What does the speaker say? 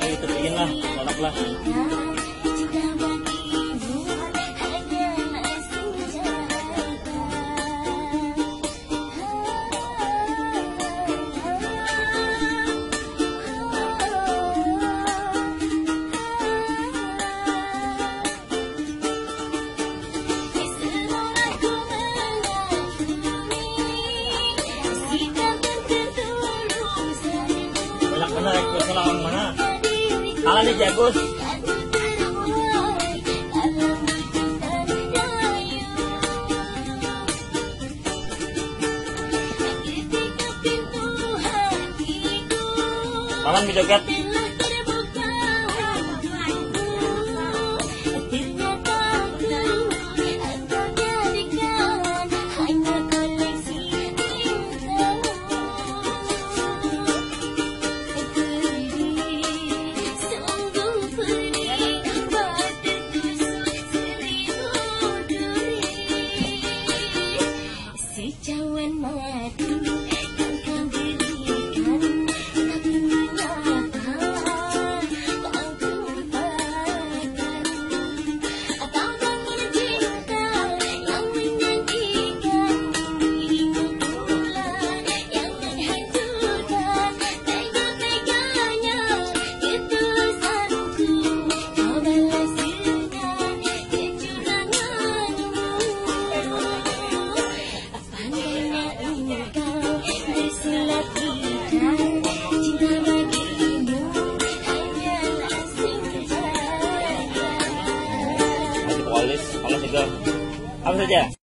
Eh, terusin lah, tolak lah. makan nih jagus malam mie joget. when my 子，咱们再见。